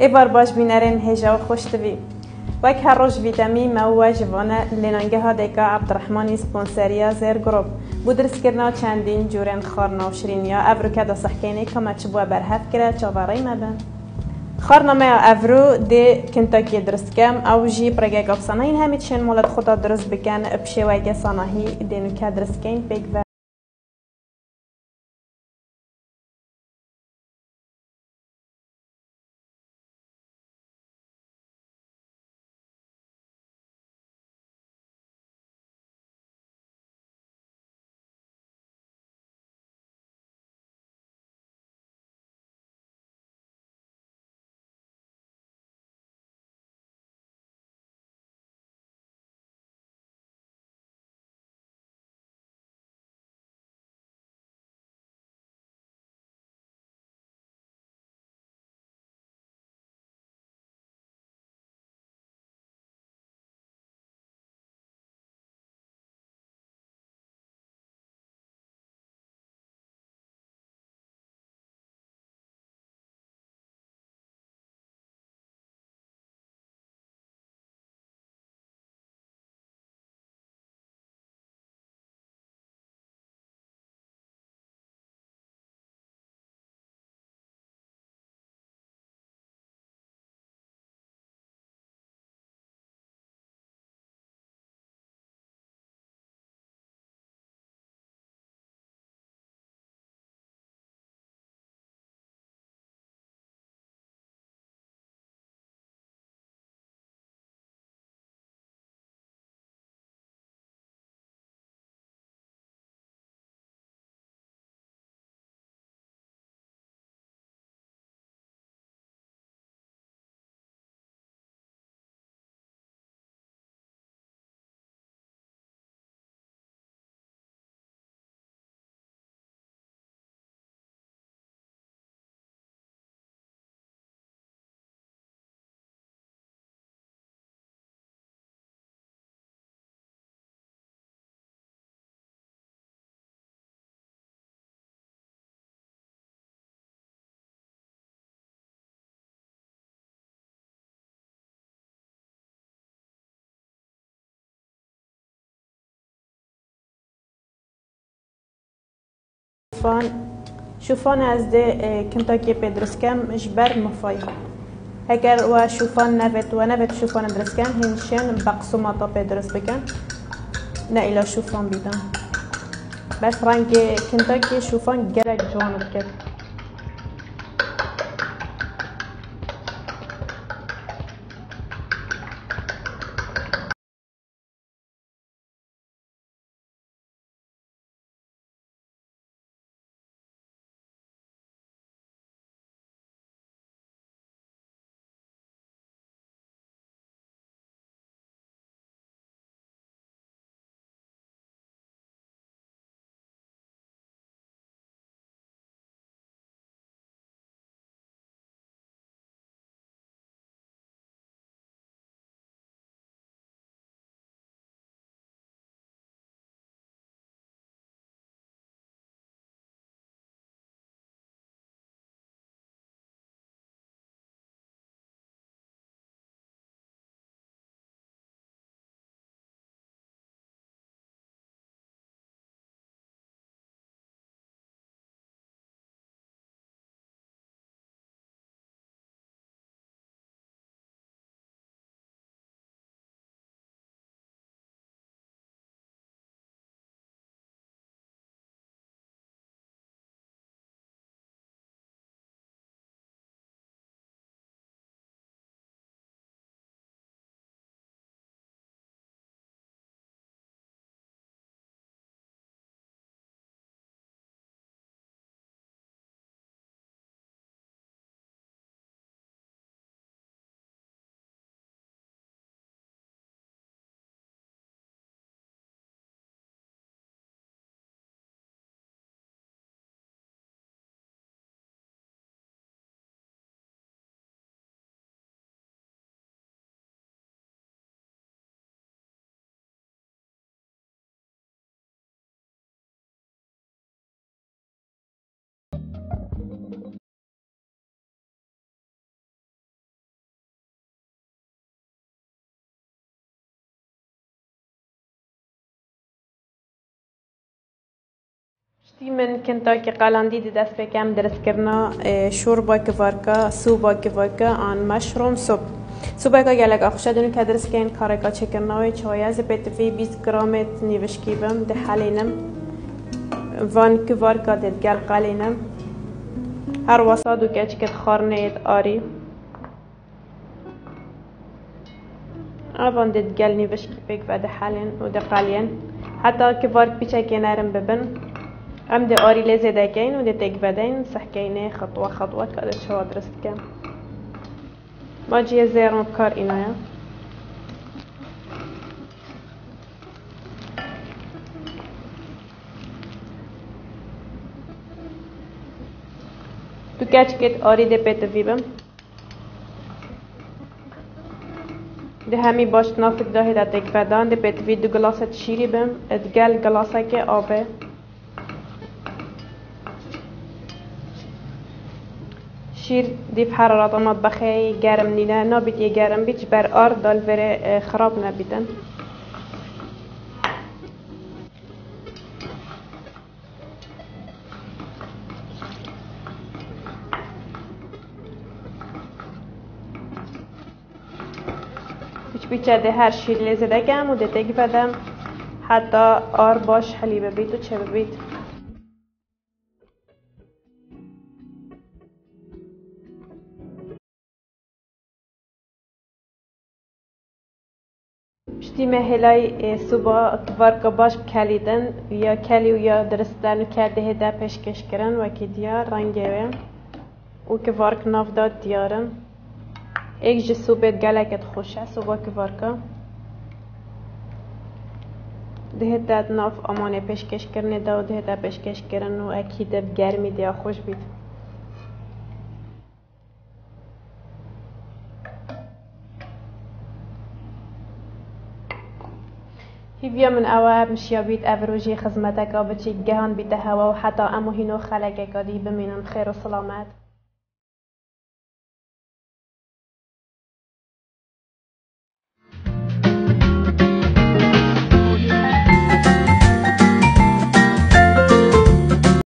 اي برباش بنارن هجا و تبي وك هروج فيتامي ما هو جبانا اللي ننجها ديكا عبد الرحمن سبونسريا زير جروب بودرس کرنا چندین جورن خارنا و شرینیا ابرو که دا سحکینه سحکینی کما چبوا برهف کرا چاوارای مبن خارنا ما ابرو دی کنتاکی درست کم أو جی پرگه گفصانه این همی چین مولد خدا درست بکن بشه ویگه ساناهی دینو که درست کن پیگ شوفان شوفان از ده آه، كنتاكي بدرس كم جبر مفايا هكر وشوفان نبت ونبت شوفان درس كم هنشن تا پدرس بکن. نه إلى شوفان بيدن بس رنگ رانجي که شوفان گرگ جوان بکن من كنتا كي قالاندي دي دست بكم درس كرنا إيه، شوربا كفاركا سوبا كفاركا عن مشروم سوب سوبا كا گلگ آخشا دونو که درس كين كاركا چكرناوي چايا زبت في 20 گرامت نيوشكي بم ده حلينم وان كفاركا دد گل قلينم هر وصادو كاچ كت خارنيت آري آوان دد گل نيوشكي بك و ده حلين و حتى كفارك بيچا كنارم ببن. ام ده آری لزه دکین و تک بدین سحکینه خطوه خطوه که شو درست کن ما جیه زیرم بکار کچ کت آری ده پیت ویبم ده همی باش نافک داهی ده تک بدان ده پیت وی دو گلاست شیری بم ادگل گلاسه که آبه شیر دیف حرارت مطبخی گرم نینه نابید یه گرم بیچ بر آر دال وره خراب نبیدن بیچ بیچه ده هر شیر لیزه دگم و ده تگ بدم. حتی آر باش حلیبه بید و چه بید پشتی مهلای صبح وارکا باش کلیدن یا کلی و یا درستن کرده هده پیشکش کرن و که دیار رنگه و که وارک ناف داد دیارن ایک جه صبح گلکت خوشه صبح که وارکا ده داد ناف امانه پیشکش کرنه دا و ده پیشکش کرن و اکید گرمی دیا خوش هیویا من ئەوە مشیابیت ئەڤۆژی خزمەتەکە بچی گەهان بیتە هەوە و حتا ئەمە هینۆ خەلەکێکە دی بمێنن خێر و سڵامەت